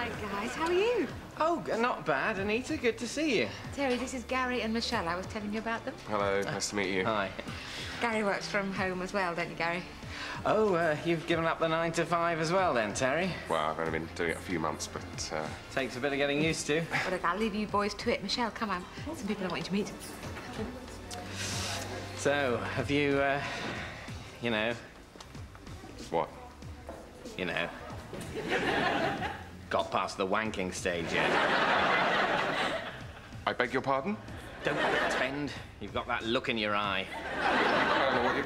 Hi, guys. How are you? Oh, not bad, Anita. Good to see you. Terry, this is Gary and Michelle. I was telling you about them. Hello, nice to meet you. Hi. Gary works from home as well, don't you, Gary? Oh, uh, you've given up the nine to five as well, then, Terry. Well, I've only been doing it a few months, but uh, Takes a bit of getting used to. Well, look, I'll leave you boys to it. Michelle, come on. Some people I want you to meet. So, have you, uh, you know, what? you know, got past the wanking stage yet? I beg your pardon? Don't pretend you've got that look in your eye. I don't know what you...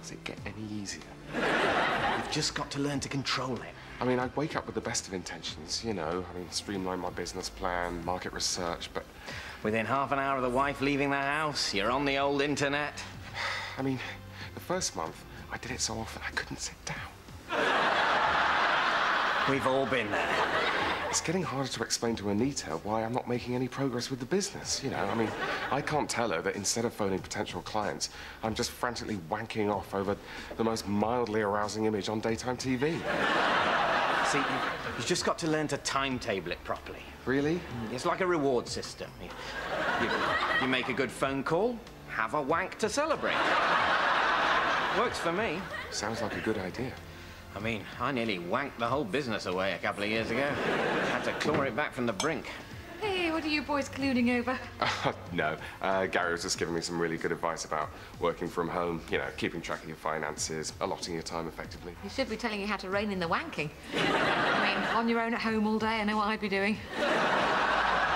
Does it get any easier? You've just got to learn to control it. I mean, I wake up with the best of intentions, you know. I mean, streamline my business plan, market research, but Within half an hour of the wife leaving the house, you're on the old internet. I mean, the first month I did it so often I couldn't sit down. We've all been there. It's getting harder to explain to Anita why I'm not making any progress with the business. You know, I mean, I can't tell her that instead of phoning potential clients, I'm just frantically wanking off over the most mildly arousing image on daytime TV. See, you- you've just got to learn to timetable it properly. Really? Mm, it's like a reward system. You, you, you make a good phone call, have a wank to celebrate. Works for me. Sounds like a good idea. I mean, I nearly wanked the whole business away a couple of years ago. Had to claw it back from the brink. Hey, what are you boys clooning over? no, uh, Gary was just giving me some really good advice about working from home, you know, keeping track of your finances, allotting your time effectively. You should be telling you how to rein in the wanking. I mean, on your own at home all day, I know what I'd be doing.